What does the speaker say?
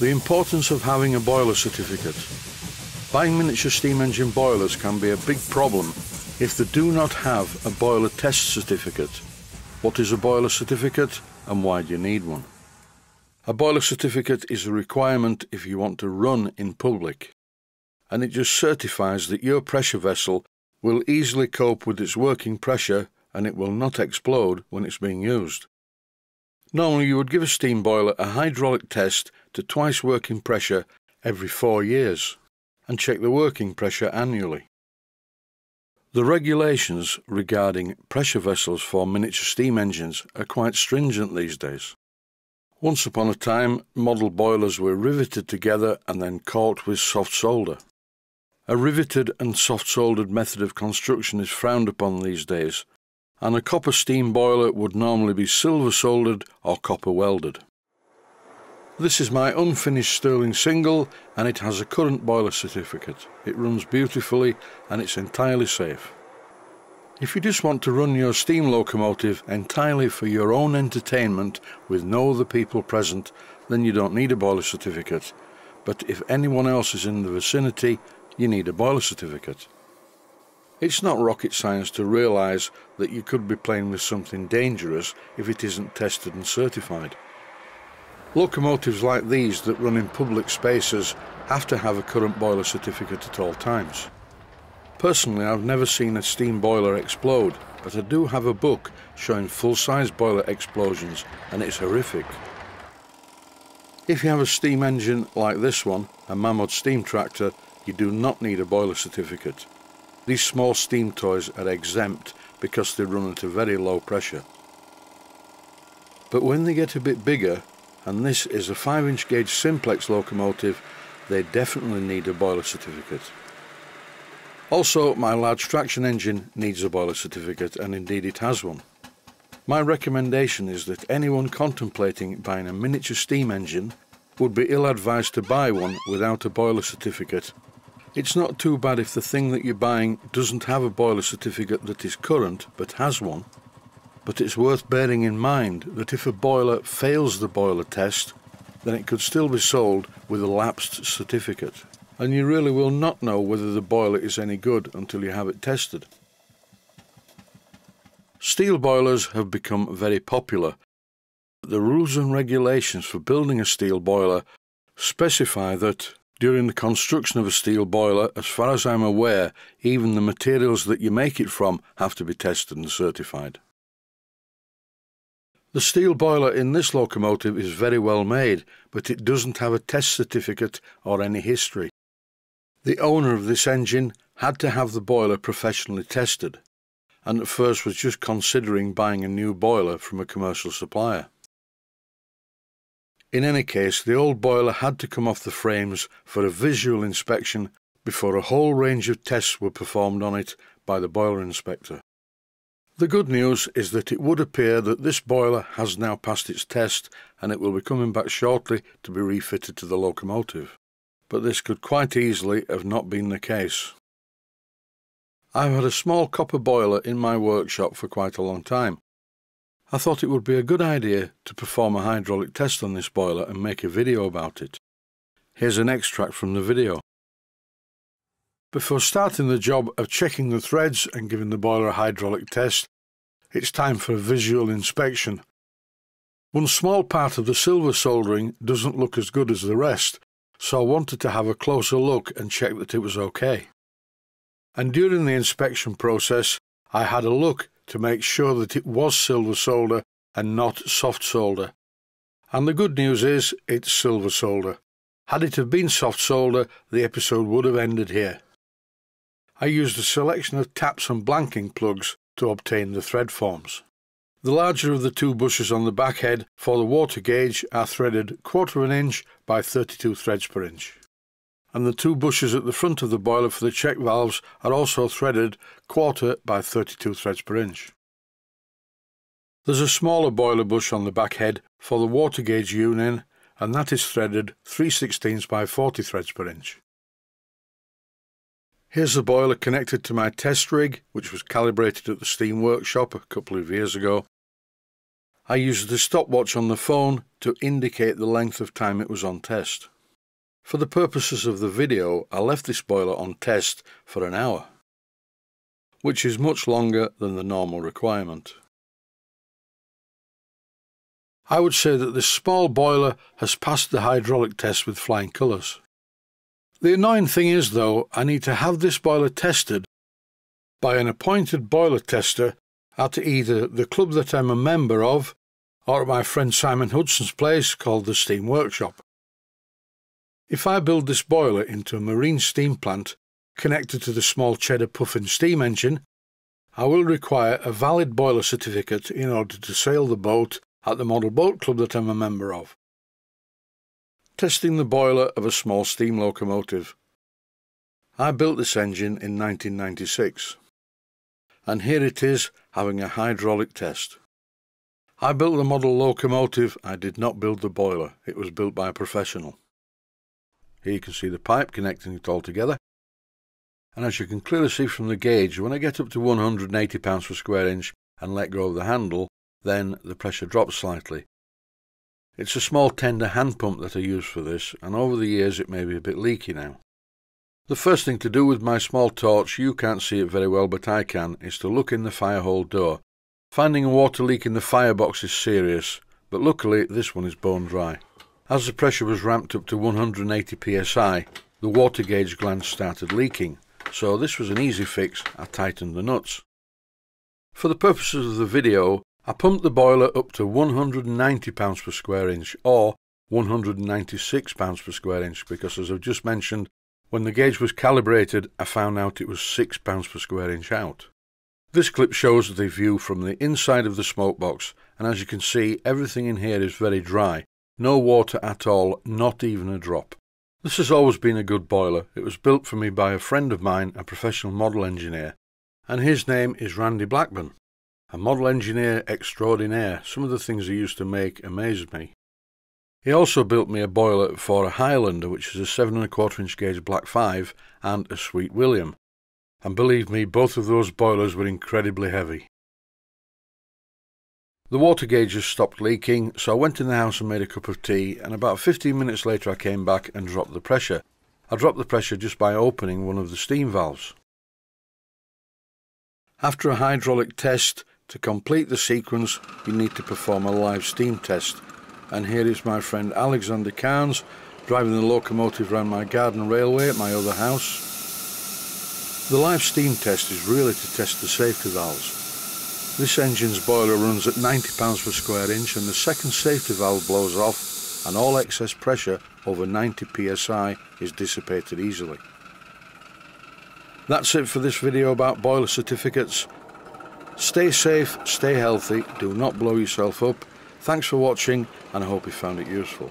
The importance of having a boiler certificate. Buying miniature steam engine boilers can be a big problem if they do not have a boiler test certificate. What is a boiler certificate and why do you need one? A boiler certificate is a requirement if you want to run in public and it just certifies that your pressure vessel will easily cope with its working pressure and it will not explode when it's being used. Normally you would give a steam boiler a hydraulic test to twice working pressure every four years and check the working pressure annually. The regulations regarding pressure vessels for miniature steam engines are quite stringent these days. Once upon a time, model boilers were riveted together and then caulked with soft solder. A riveted and soft soldered method of construction is frowned upon these days and a copper steam boiler would normally be silver soldered or copper welded. This is my unfinished Stirling single and it has a current boiler certificate. It runs beautifully and it's entirely safe. If you just want to run your steam locomotive entirely for your own entertainment with no other people present, then you don't need a boiler certificate. But if anyone else is in the vicinity, you need a boiler certificate. It's not rocket science to realise that you could be playing with something dangerous if it isn't tested and certified. Locomotives like these that run in public spaces have to have a current boiler certificate at all times. Personally, I've never seen a steam boiler explode, but I do have a book showing full-size boiler explosions and it's horrific. If you have a steam engine like this one, a Mamod steam tractor, you do not need a boiler certificate. These small steam toys are exempt because they run at a very low pressure. But when they get a bit bigger, and this is a 5 inch gauge simplex locomotive, they definitely need a boiler certificate. Also, my large traction engine needs a boiler certificate, and indeed it has one. My recommendation is that anyone contemplating buying a miniature steam engine would be ill advised to buy one without a boiler certificate it's not too bad if the thing that you're buying doesn't have a boiler certificate that is current but has one, but it's worth bearing in mind that if a boiler fails the boiler test, then it could still be sold with a lapsed certificate, and you really will not know whether the boiler is any good until you have it tested. Steel boilers have become very popular. The rules and regulations for building a steel boiler specify that during the construction of a steel boiler, as far as I'm aware, even the materials that you make it from have to be tested and certified. The steel boiler in this locomotive is very well made, but it doesn't have a test certificate or any history. The owner of this engine had to have the boiler professionally tested, and at first was just considering buying a new boiler from a commercial supplier. In any case, the old boiler had to come off the frames for a visual inspection before a whole range of tests were performed on it by the boiler inspector. The good news is that it would appear that this boiler has now passed its test and it will be coming back shortly to be refitted to the locomotive. But this could quite easily have not been the case. I've had a small copper boiler in my workshop for quite a long time, I thought it would be a good idea to perform a hydraulic test on this boiler and make a video about it. Here's an extract from the video. Before starting the job of checking the threads and giving the boiler a hydraulic test, it's time for a visual inspection. One small part of the silver soldering doesn't look as good as the rest, so I wanted to have a closer look and check that it was okay. And during the inspection process, I had a look to make sure that it was silver solder and not soft solder. And the good news is it's silver solder. Had it have been soft solder, the episode would have ended here. I used a selection of taps and blanking plugs to obtain the thread forms. The larger of the two bushes on the back head for the water gauge are threaded quarter of an inch by 32 threads per inch and the two bushes at the front of the boiler for the check valves are also threaded quarter by 32 threads per inch. There's a smaller boiler bush on the back head for the water gauge union and that is threaded 3 16 by 40 threads per inch. Here's the boiler connected to my test rig which was calibrated at the steam workshop a couple of years ago. I used the stopwatch on the phone to indicate the length of time it was on test. For the purposes of the video, I left this boiler on test for an hour, which is much longer than the normal requirement. I would say that this small boiler has passed the hydraulic test with flying colours. The annoying thing is, though, I need to have this boiler tested by an appointed boiler tester at either the club that I'm a member of or at my friend Simon Hudson's place called the Steam Workshop. If I build this boiler into a marine steam plant connected to the small Cheddar Puffin steam engine, I will require a valid boiler certificate in order to sail the boat at the Model Boat Club that I'm a member of. Testing the boiler of a small steam locomotive. I built this engine in 1996, and here it is having a hydraulic test. I built the model locomotive, I did not build the boiler, it was built by a professional. Here you can see the pipe connecting it all together. And as you can clearly see from the gauge, when I get up to 180 pounds per square inch and let go of the handle, then the pressure drops slightly. It's a small tender hand pump that I use for this, and over the years it may be a bit leaky now. The first thing to do with my small torch, you can't see it very well but I can, is to look in the firehole door. Finding a water leak in the firebox is serious, but luckily this one is bone dry. As the pressure was ramped up to 180 psi, the water gauge glands started leaking, so this was an easy fix, I tightened the nuts. For the purposes of the video, I pumped the boiler up to 190 pounds per square inch or 196 pounds per square inch because as I've just mentioned, when the gauge was calibrated I found out it was 6 pounds per square inch out. This clip shows the view from the inside of the smoke box and as you can see everything in here is very dry, no water at all, not even a drop. This has always been a good boiler. It was built for me by a friend of mine, a professional model engineer, and his name is Randy Blackburn a model engineer extraordinaire. Some of the things he used to make amazed me. He also built me a boiler for a Highlander, which is a seven and a quarter inch gauge Black 5, and a Sweet William. And believe me, both of those boilers were incredibly heavy. The water gauges stopped leaking, so I went in the house and made a cup of tea, and about 15 minutes later I came back and dropped the pressure. I dropped the pressure just by opening one of the steam valves. After a hydraulic test, to complete the sequence, you need to perform a live steam test. And here is my friend Alexander Carnes driving the locomotive around my garden railway at my other house. The live steam test is really to test the safety valves. This engine's boiler runs at 90 pounds per square inch and the second safety valve blows off and all excess pressure over 90 psi is dissipated easily. That's it for this video about boiler certificates. Stay safe, stay healthy, do not blow yourself up. Thanks for watching and I hope you found it useful.